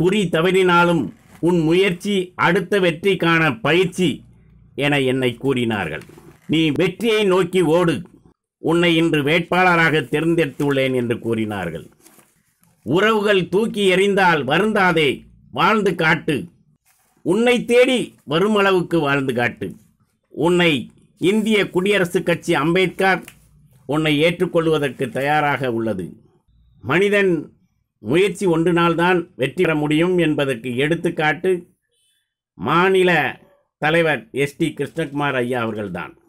குறி தவறினாலும் உன் முயற்சி அடுத்த வெற்றிக்கான பயிற்சி என என்னை கூறினார்கள். நீ வெற்றியை நோக்கி ஓடு. உன்னை இன்று வேட்பாளராக தேர்ந்தெடுத்துள்ளேன் என்று கூறினார்கள். உறவுகள் தூக்கி எறிந்தால் வருந்தாதே வாழ்ந்து காட்டு. உன்னை தேடி வருமளவுக்கு வாழ்ந்து காட்டு. உன்னை இந்திய குடியரசுக் கட்சி அம்பேத்கர் உன்னை ஏற்றுக்கொள்வதற்கு தயாராக உள்ளது. மனிதன் முயற்சி ஒன்றினால்தான் வெற்றி பெற முடியும் என்பதற்கு எடுத்துக்காட்டு மாநில தலைவர் எஸ்டி கிருஷ்ணகுமார் ஐயா அவர்கள்தான்.